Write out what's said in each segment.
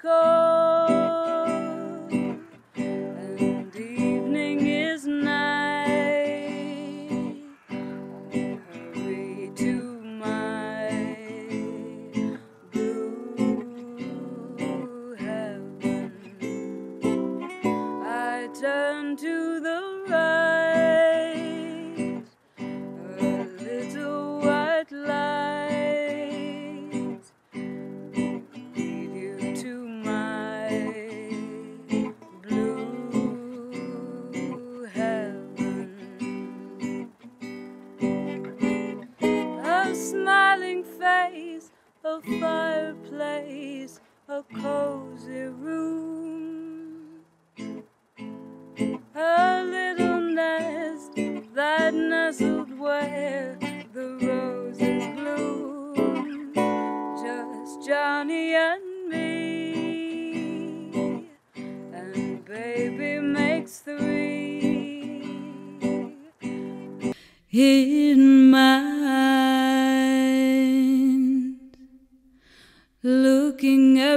cold and evening is night. Hurry to my blue heaven. I turn to a fireplace, a cozy room, a little nest that nestled where the roses bloom. Just Johnny and me, and baby makes three. In mind,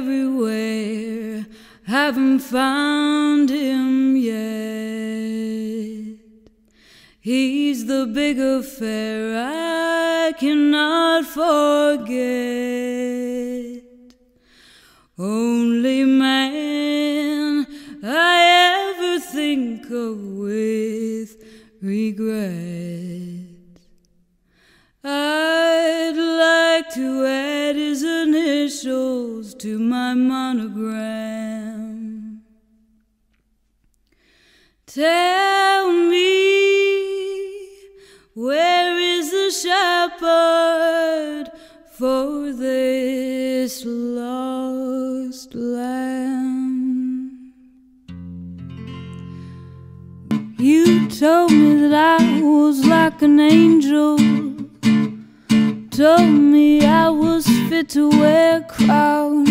everywhere, haven't found him yet. He's the big affair I cannot forget. Only man I ever think of with regret. I'd like to to my monogram. Tell me, where is the shepherd for this lost lamb? You told me that I was like an angel. Told me I was fit to wear a crown.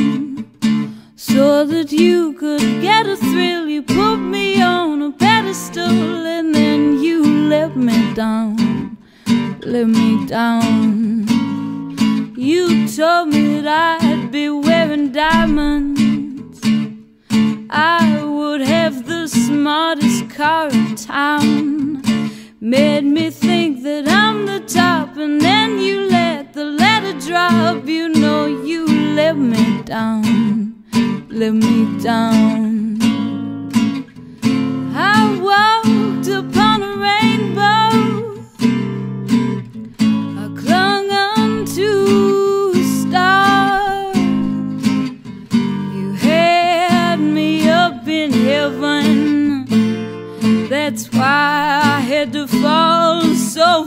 So that you could get a thrill, you put me on a pedestal and then you let me down, let me down. You told me that I'd be wearing diamonds. I would have the smartest car in town. Made me think that I'm the top, and let me down. I walked upon a rainbow. I clung on to a star. You had me up in heaven. That's why I had to fall so